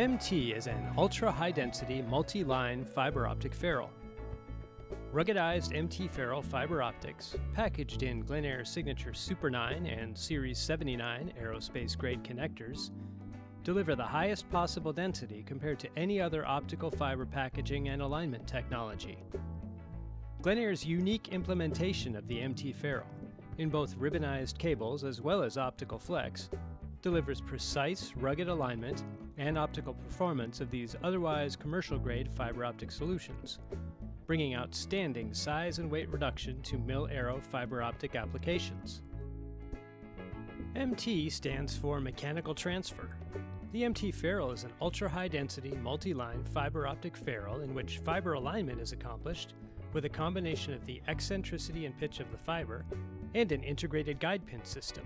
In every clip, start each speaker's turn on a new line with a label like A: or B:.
A: MT is an ultra high density multi line fiber optic ferrule. Ruggedized MT ferrule fiber optics, packaged in Glenair Signature Super 9 and Series 79 aerospace grade connectors, deliver the highest possible density compared to any other optical fiber packaging and alignment technology. Glenair's unique implementation of the MT ferrule, in both ribbonized cables as well as optical flex, delivers precise, rugged alignment and optical performance of these otherwise commercial grade fiber optic solutions, bringing outstanding size and weight reduction to mil-aero fiber optic applications. MT stands for mechanical transfer. The MT ferrule is an ultra high density multi line fiber optic ferrule in which fiber alignment is accomplished with a combination of the eccentricity and pitch of the fiber and an integrated guide pin system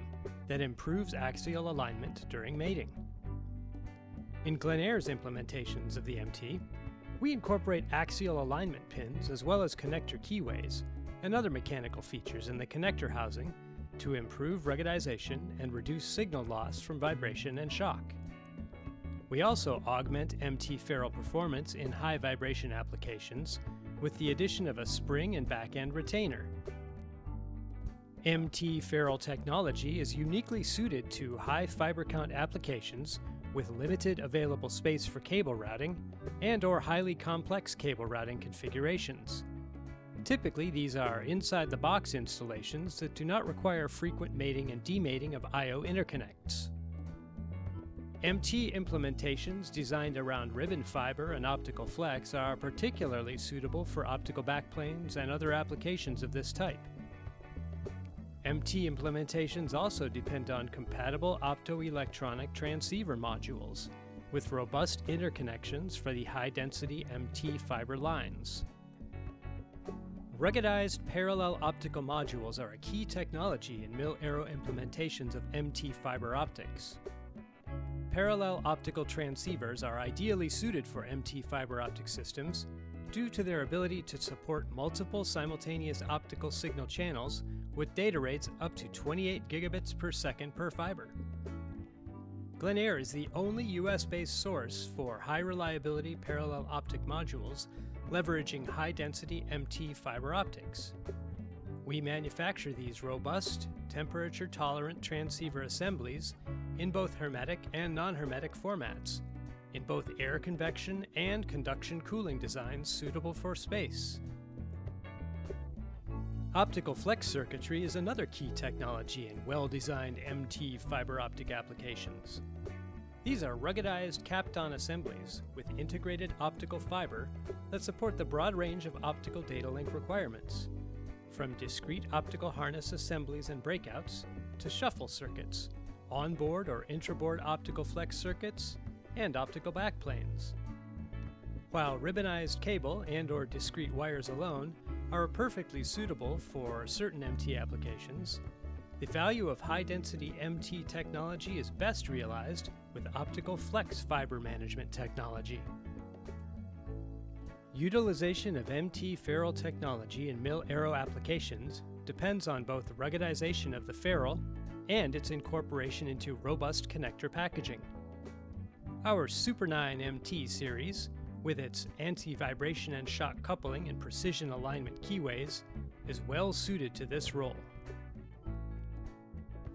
A: that improves axial alignment during mating. In Glenair's implementations of the MT, we incorporate axial alignment pins as well as connector keyways and other mechanical features in the connector housing to improve ruggedization and reduce signal loss from vibration and shock. We also augment MT ferrule performance in high vibration applications with the addition of a spring and back end retainer MT ferrule technology is uniquely suited to high fiber count applications with limited available space for cable routing and or highly complex cable routing configurations. Typically, these are inside the box installations that do not require frequent mating and demating of I/O interconnects. MT implementations designed around ribbon fiber and optical flex are particularly suitable for optical backplanes and other applications of this type. MT implementations also depend on compatible optoelectronic transceiver modules with robust interconnections for the high density MT fiber lines. Ruggedized parallel optical modules are a key technology in mil-aero implementations of MT fiber optics. Parallel optical transceivers are ideally suited for MT fiber optic systems due to their ability to support multiple simultaneous optical signal channels with data rates up to 28 gigabits per second per fiber. Glenair is the only US based source for high reliability parallel optic modules leveraging high density MT fiber optics. We manufacture these robust, temperature tolerant transceiver assemblies in both hermetic and non hermetic formats in both air convection and conduction cooling designs suitable for space. Optical flex circuitry is another key technology in well-designed MT fiber optic applications. These are ruggedized Kapton assemblies with integrated optical fiber that support the broad range of optical data link requirements, from discrete optical harness assemblies and breakouts to shuffle circuits, onboard or intraboard optical flex circuits, and optical backplanes. While ribbonized cable and or discrete wires alone are perfectly suitable for certain MT applications, the value of high-density MT technology is best realized with optical flex fiber management technology. Utilization of MT ferrule technology in mil-aero applications depends on both the ruggedization of the ferrule and its incorporation into robust connector packaging. Our Super 9 MT series, with its anti-vibration and shock coupling and precision alignment keyways, is well suited to this role.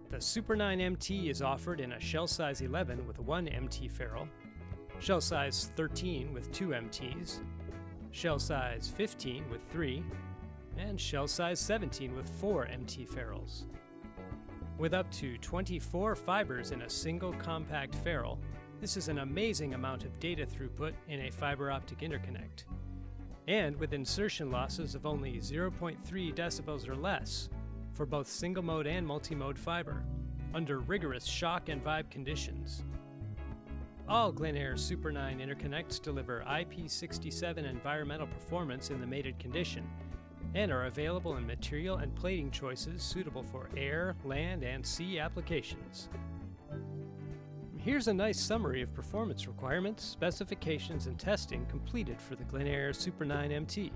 A: The Super 9 MT is offered in a shell size 11 with one MT ferrule, shell size 13 with two MTs, shell size 15 with three, and shell size 17 with four MT ferrules. With up to 24 fibers in a single compact ferrule, this is an amazing amount of data throughput in a fiber optic interconnect. And with insertion losses of only 0.3 decibels or less for both single mode and multi mode fiber, under rigorous shock and vibe conditions. All Glenair Super 9 interconnects deliver IP67 environmental performance in the mated condition and are available in material and plating choices suitable for air, land, and sea applications. Here's a nice summary of performance requirements, specifications, and testing completed for the Glenair Super 9 MT.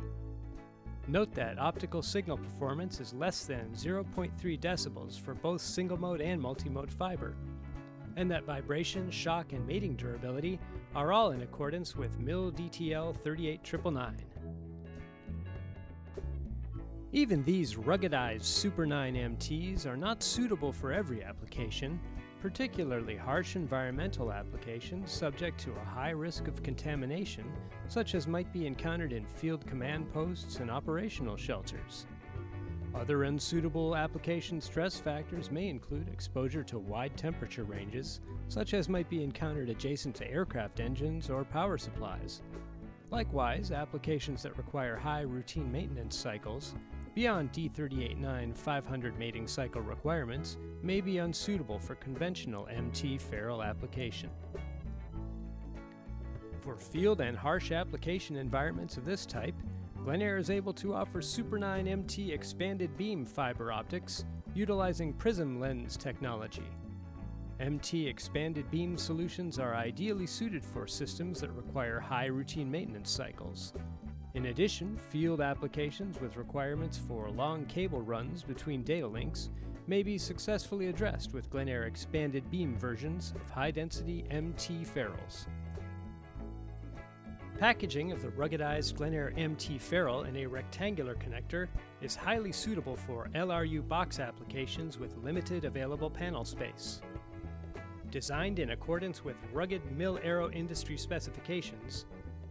A: Note that optical signal performance is less than 0.3 decibels for both single mode and multi mode fiber. and that vibration, shock, and mating durability are all in accordance with MIL DTL 38999. Even these ruggedized Super 9 MTs are not suitable for every application, particularly harsh environmental applications subject to a high risk of contamination, such as might be encountered in field command posts and operational shelters. Other unsuitable application stress factors may include exposure to wide temperature ranges, such as might be encountered adjacent to aircraft engines or power supplies. Likewise, applications that require high routine maintenance cycles, beyond D389 500 mating cycle requirements, may be unsuitable for conventional MT ferrule application. For field and harsh application environments of this type, Glenair is able to offer Super 9 MT expanded beam fiber optics utilizing prism lens technology. MT expanded beam solutions are ideally suited for systems that require high routine maintenance cycles. In addition, field applications with requirements for long cable runs between data links may be successfully addressed with Glenair expanded beam versions of high density MT ferrules. Packaging of the ruggedized Glenair MT ferrule in a rectangular connector is highly suitable for LRU box applications with limited available panel space. Designed in accordance with rugged mil aero industry specifications,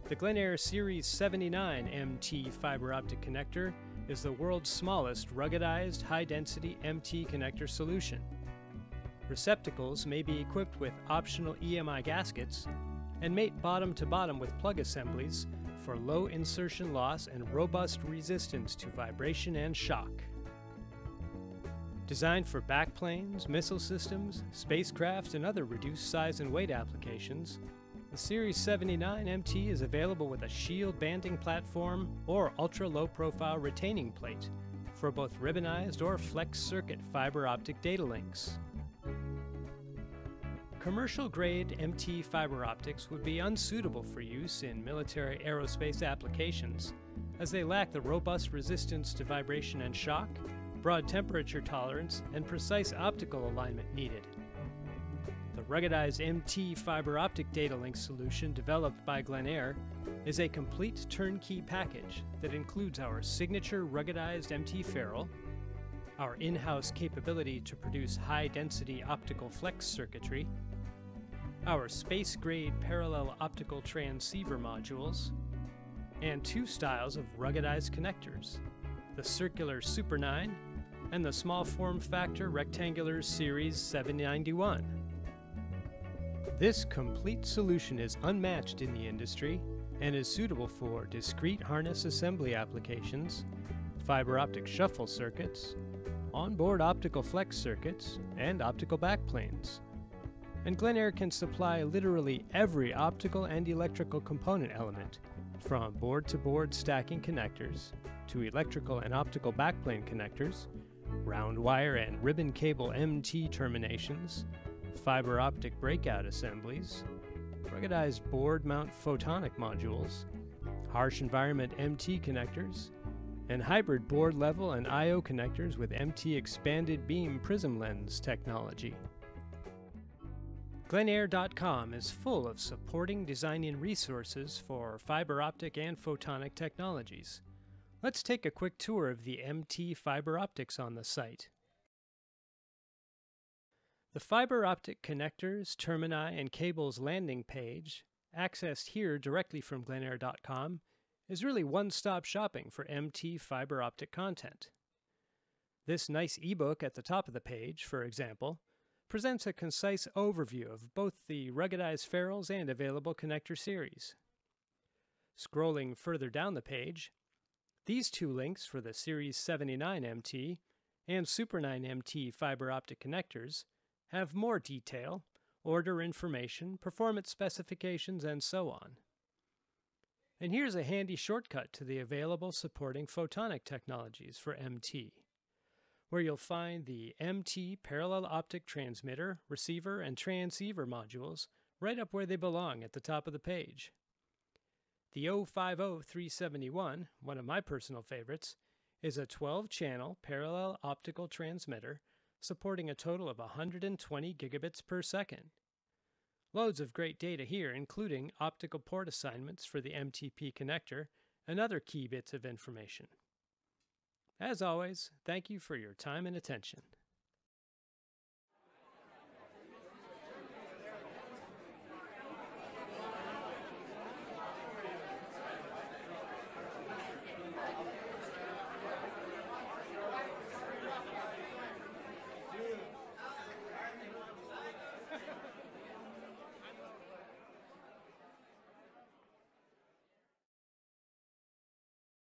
A: the Glenair Series 79 MT fiber optic connector is the world's smallest ruggedized high-density MT connector solution. Receptacles may be equipped with optional EMI gaskets and mate bottom to bottom with plug assemblies for low insertion loss and robust resistance to vibration and shock. Designed for backplanes, missile systems, spacecraft, and other reduced size and weight applications, the Series 79 MT is available with a shield banding platform or ultra low profile retaining plate for both ribbonized or flex circuit fiber optic data links. Commercial grade MT fiber optics would be unsuitable for use in military aerospace applications, as they lack the robust resistance to vibration and shock, broad temperature tolerance, and precise optical alignment needed. Ruggedized MT fiber optic data link solution developed by Glenair is a complete turnkey package that includes our signature ruggedized MT ferrule, our in house capability to produce high density optical flex circuitry, our space grade parallel optical transceiver modules, and two styles of ruggedized connectors the circular Super 9 and the small form factor rectangular Series 791. This complete solution is unmatched in the industry and is suitable for discrete harness assembly applications, fiber optic shuffle circuits, onboard optical flex circuits, and optical backplanes and Glenair can supply literally every optical and electrical component element, from board to board stacking connectors, to electrical and optical backplane connectors, round wire and ribbon cable MT terminations, fiber optic breakout assemblies, ruggedized board mount photonic modules, harsh environment MT connectors, and hybrid board level and I/O connectors with MT expanded beam prism lens technology. Glenair.com is full of supporting designing resources for fiber optic and photonic technologies. Let's take a quick tour of the MT fiber optics on the site. The fiber optic connectors, termini, and cables landing page, accessed here directly from Glenair.com, is really one-stop shopping for MT fiber optic content. This nice ebook at the top of the page, for example, presents a concise overview of both the ruggedized ferrules and available connector series. Scrolling further down the page, these two links for the Series 79MT and Super 9MT fiber optic connectors have more detail, order information, performance specifications, and so on. And here's a handy shortcut to the available supporting photonic technologies for MT where you'll find the MT parallel optic transmitter, receiver, and transceiver modules right up where they belong at the top of the page. The 050371, one of my personal favorites, is a 12 channel parallel optical transmitter supporting a total of 120 gigabits per second Loads of great data here, including optical port assignments for the MTP connector and other key bits of information. As always, thank you for your time and attention.